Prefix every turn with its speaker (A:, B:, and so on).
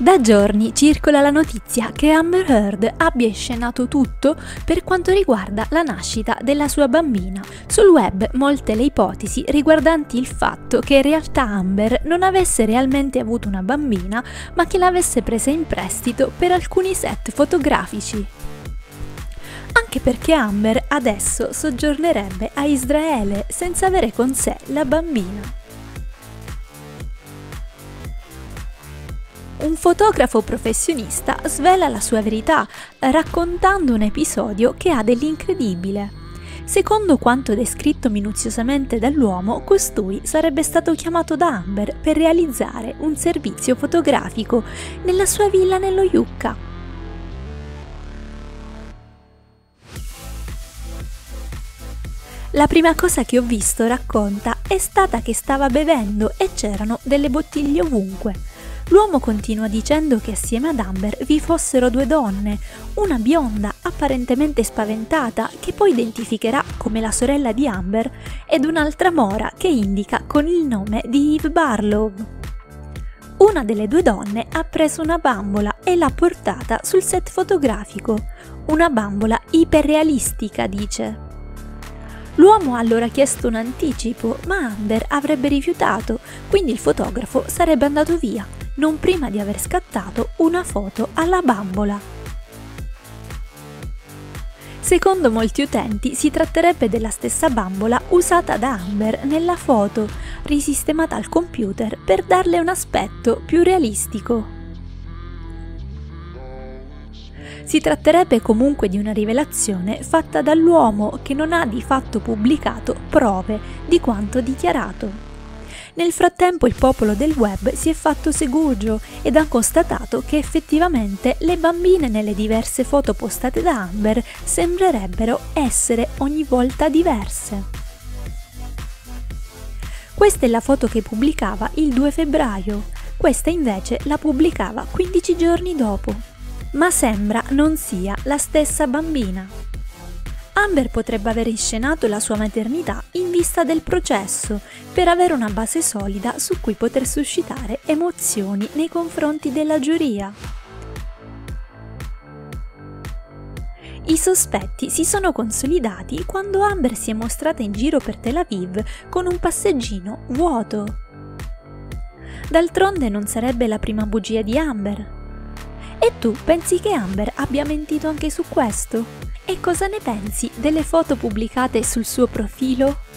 A: Da giorni circola la notizia che Amber Heard abbia inscenato tutto per quanto riguarda la nascita della sua bambina. Sul web molte le ipotesi riguardanti il fatto che in realtà Amber non avesse realmente avuto una bambina, ma che l'avesse presa in prestito per alcuni set fotografici. Anche perché Amber adesso soggiornerebbe a Israele senza avere con sé la bambina. Un fotografo professionista svela la sua verità raccontando un episodio che ha dell'incredibile. Secondo quanto descritto minuziosamente dall'uomo, costui sarebbe stato chiamato da Amber per realizzare un servizio fotografico nella sua villa nello Yucca. La prima cosa che ho visto, racconta, è stata che stava bevendo e c'erano delle bottiglie ovunque. L'uomo continua dicendo che assieme ad Amber vi fossero due donne, una bionda apparentemente spaventata che poi identificherà come la sorella di Amber ed un'altra mora che indica con il nome di Eve Barlow. Una delle due donne ha preso una bambola e l'ha portata sul set fotografico, una bambola iperrealistica dice. L'uomo ha allora chiesto un anticipo, ma Amber avrebbe rifiutato, quindi il fotografo sarebbe andato via non prima di aver scattato una foto alla bambola. Secondo molti utenti si tratterebbe della stessa bambola usata da Amber nella foto, risistemata al computer per darle un aspetto più realistico. Si tratterebbe comunque di una rivelazione fatta dall'uomo che non ha di fatto pubblicato prove di quanto dichiarato. Nel frattempo il popolo del web si è fatto segugio ed ha constatato che effettivamente le bambine nelle diverse foto postate da Amber sembrerebbero essere ogni volta diverse. Questa è la foto che pubblicava il 2 febbraio, questa invece la pubblicava 15 giorni dopo. Ma sembra non sia la stessa bambina. Amber potrebbe aver inscenato la sua maternità in vista del processo, per avere una base solida su cui poter suscitare emozioni nei confronti della giuria. I sospetti si sono consolidati quando Amber si è mostrata in giro per Tel Aviv con un passeggino vuoto. D'altronde non sarebbe la prima bugia di Amber. E tu pensi che Amber abbia mentito anche su questo? E cosa ne pensi delle foto pubblicate sul suo profilo?